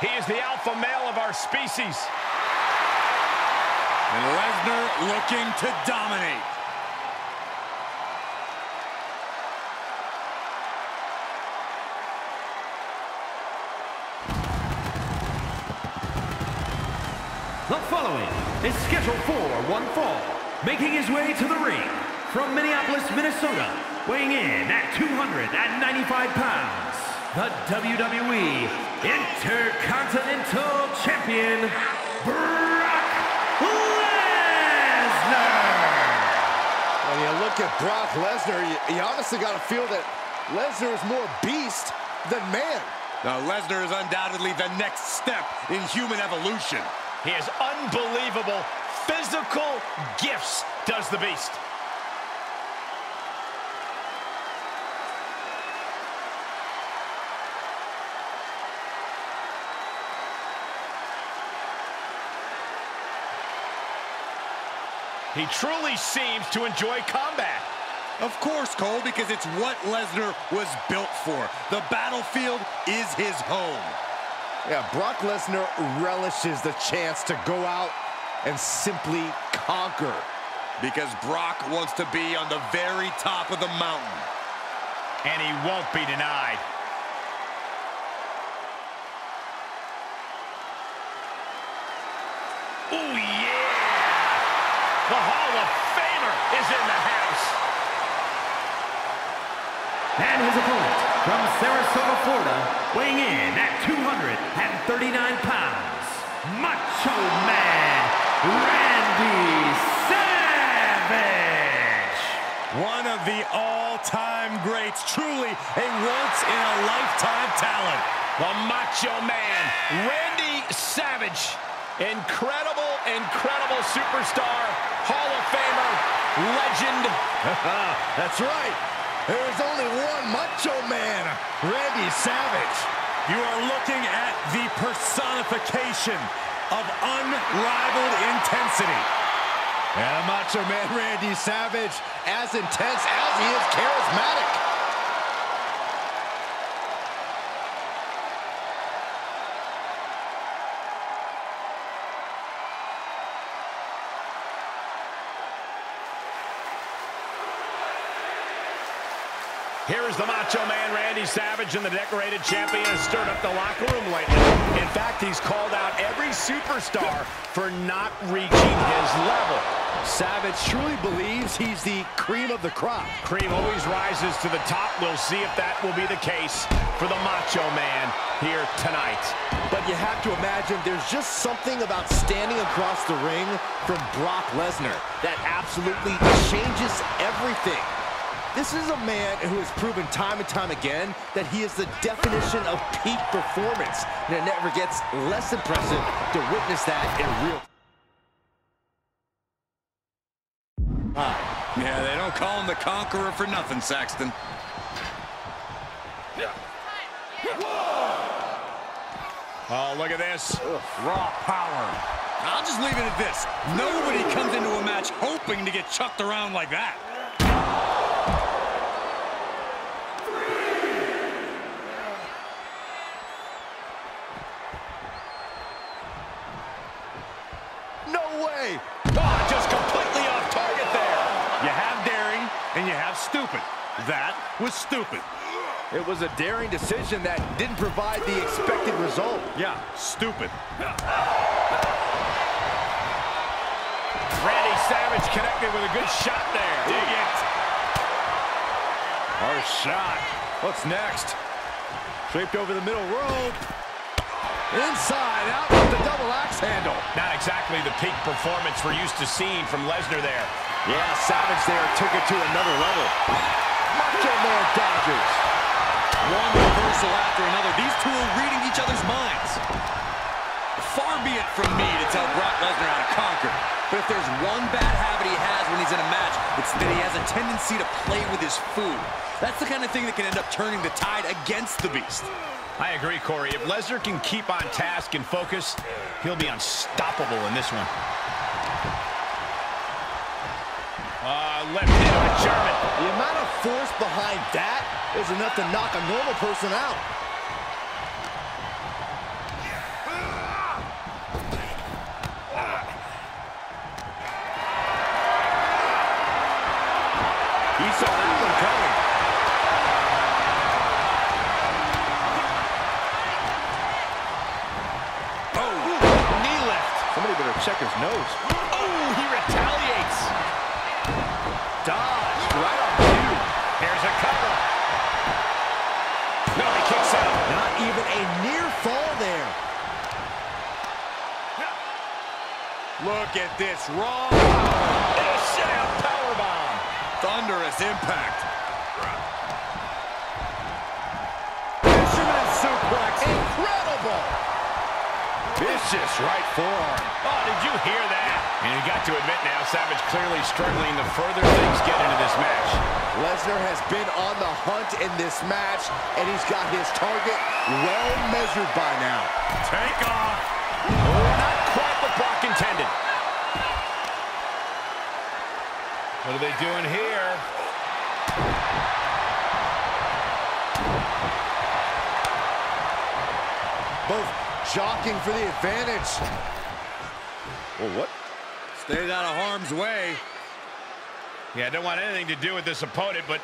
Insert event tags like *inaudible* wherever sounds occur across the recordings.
He is the alpha male of our species. And Lesnar looking to dominate. The following is scheduled for one fall, making his way to the ring from Minneapolis, Minnesota, weighing in at 295 pounds, the WWE Intercontinental Champion, Brock Lesnar! When you look at Brock Lesnar, you, you honestly got to feel that Lesnar is more beast than man. Now, Lesnar is undoubtedly the next step in human evolution. He has unbelievable physical gifts, does the Beast. He truly seems to enjoy combat. Of course, Cole, because it's what Lesnar was built for. The battlefield is his home. Yeah, Brock Lesnar relishes the chance to go out and simply conquer. Because Brock wants to be on the very top of the mountain. And he won't be denied. Oh, yeah! The Hall of Famer is in the house. And his opponent from Sarasota, Florida, weighing in at 239 pounds, Macho Man Randy Savage! One of the all-time greats, truly a once-in-a-lifetime talent. The Macho Man, Randy Savage. Incredible, incredible superstar, Hall of Famer, legend. *laughs* That's right. There's only one Macho Man, Randy Savage. You are looking at the personification of unrivaled intensity. And Macho Man Randy Savage, as intense as he is charismatic. Here is the Macho Man, Randy Savage, and the decorated champion has stirred up the locker room lately. In fact, he's called out every superstar for not reaching his level. Savage truly believes he's the cream of the crop. Cream always rises to the top. We'll see if that will be the case for the Macho Man here tonight. But you have to imagine there's just something about standing across the ring from Brock Lesnar that absolutely changes everything. This is a man who has proven time and time again that he is the definition of peak performance. And it never gets less impressive to witness that in real time. Yeah, they don't call him the Conqueror for nothing, Saxton. Oh, look at this. Raw power. I'll just leave it at this. Nobody comes into a match hoping to get chucked around like that. No way! Oh, just completely off target there. You have daring, and you have stupid. That was stupid. It was a daring decision that didn't provide the expected result. Yeah, stupid. Randy Savage connected with a good shot there. Dig it. Our shot. What's next? Draped over the middle rope. Inside, out with the double axe handle. Not exactly the peak performance we're used to seeing from Lesnar there. Yeah, Savage there took it to another level. Macho Man dodgers. One reversal after another. These two are reading each other's minds. Far be it from me to tell Brock Lesnar how to conquer. But if there's one bad habit he has when he's in a match, it's that he has a tendency to play with his food. That's the kind of thing that can end up turning the tide against the Beast. I agree, Corey. If Lesnar can keep on task and focus, he'll be unstoppable in this one. Uh, left hit on German. The amount of force behind that is enough to knock a normal person out. He saw that one coming. Oh, knee lift. Somebody better check his nose. At this raw, A sit-out powerbomb. thunderous impact. Fisherman suplex. Incredible. Vicious right forearm. Oh, did you hear that? And you got to admit now, Savage clearly struggling the further things get into this match. Lesnar has been on the hunt in this match, and he's got his target well measured by now. Take off. Oh, not quite what Brock intended. What are they doing here? Both jockeying for the advantage. Well, what? Stayed out of harm's way. Yeah, I don't want anything to do with this opponent, but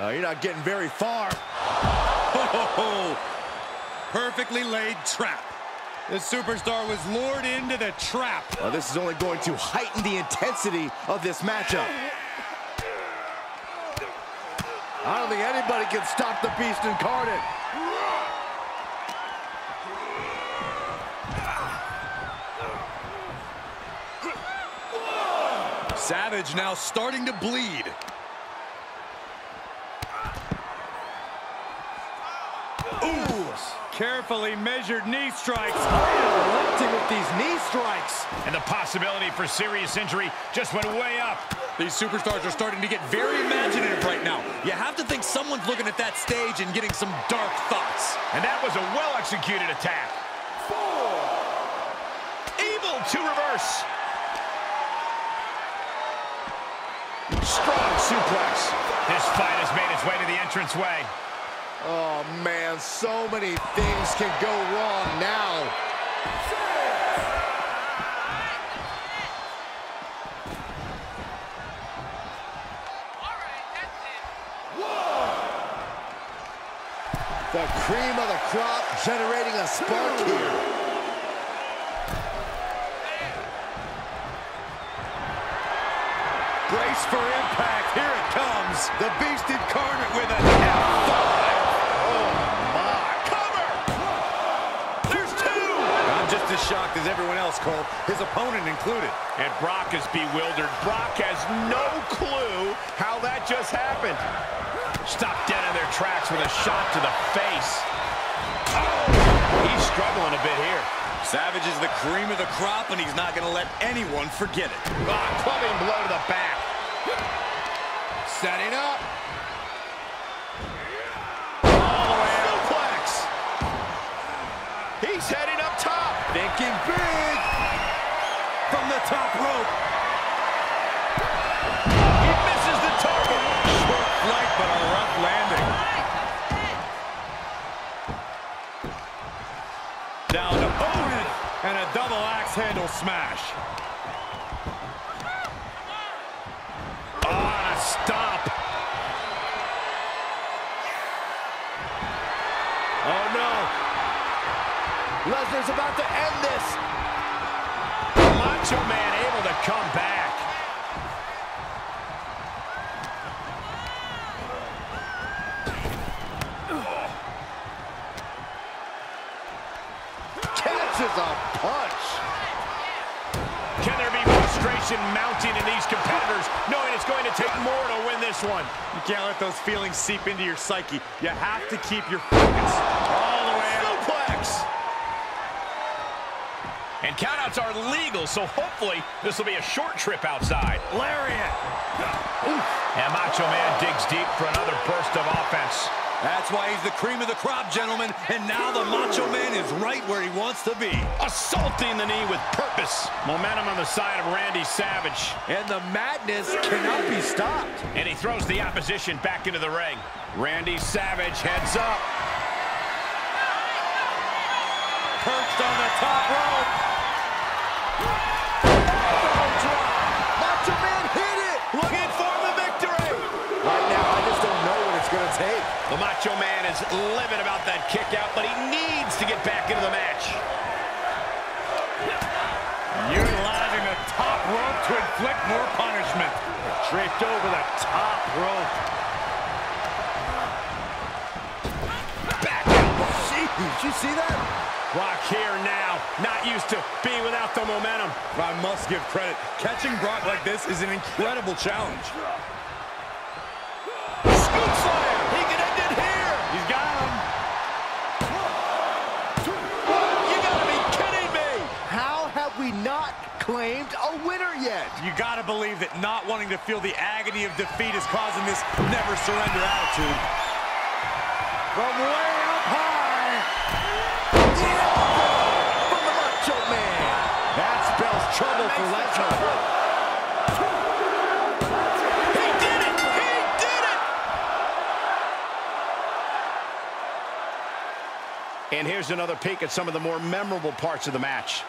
Uh, you're not getting very far. Oh, *laughs* perfectly laid trap. The superstar was lured into the trap. Uh, this is only going to heighten the intensity of this matchup. I don't think anybody can stop the beast incarnate. Savage now starting to bleed. Ooh, carefully measured knee strikes. Oh, Erupting with these knee strikes. and the possibility for serious injury just went way up. These superstars are starting to get very imaginative right now. You have to think someone's looking at that stage and getting some dark thoughts. And that was a well-executed attack. Able to reverse. Strong suplex. This fight has made its way to the entranceway. Oh, man, so many things can go wrong now. The cream of the crop generating a spark here. Brace for impact. Here it comes. The beast incarnate with a as shocked as everyone else, Cole. His opponent included. And Brock is bewildered. Brock has no clue how that just happened. Stopped dead in their tracks with a shot to the face. Oh, he's struggling a bit here. Savage is the cream of the crop, and he's not going to let anyone forget it. Ah, clubbing blow to the back. Setting up. Rope. He misses the target. Short flight, but a rough landing. Down to opponent, and a double axe handle smash. Ah, stop. Oh, no. Lesnar's about to end this. Macho Man able to come back. Catches a punch. Can there be frustration mounting in these competitors, knowing it's going to take more to win this one? You can't let those feelings seep into your psyche. You have to keep your focus. And countouts are legal, so hopefully this will be a short trip outside. Lariat. And Macho Man digs deep for another burst of offense. That's why he's the cream of the crop, gentlemen. And now the Macho Man is right where he wants to be. Assaulting the knee with purpose. Momentum on the side of Randy Savage. And the madness cannot be stopped. And he throws the opposition back into the ring. Randy Savage heads up. Perched on the top rope. The Macho Man is livid about that kick out, but he needs to get back into the match. Utilizing the top rope to inflict more punishment. Draped over the top rope. Did you see that? Brock here now, not used to being without the momentum. I must give credit. Catching Brock like this is an incredible challenge. Scoop slam. He can end it here. He's got him. You gotta be kidding me. How have we not claimed a winner yet? You gotta believe that not wanting to feel the agony of defeat is causing this never surrender attitude. From way And here's another peek at some of the more memorable parts of the match.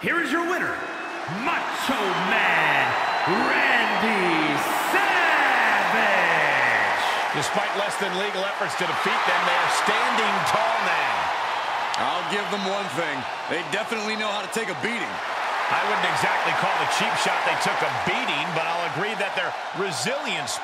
Here is your winner, Macho Man Randy. Despite less than legal efforts to defeat them, they are standing tall now. I'll give them one thing. They definitely know how to take a beating. I wouldn't exactly call the cheap shot they took a beating, but I'll agree that their resilience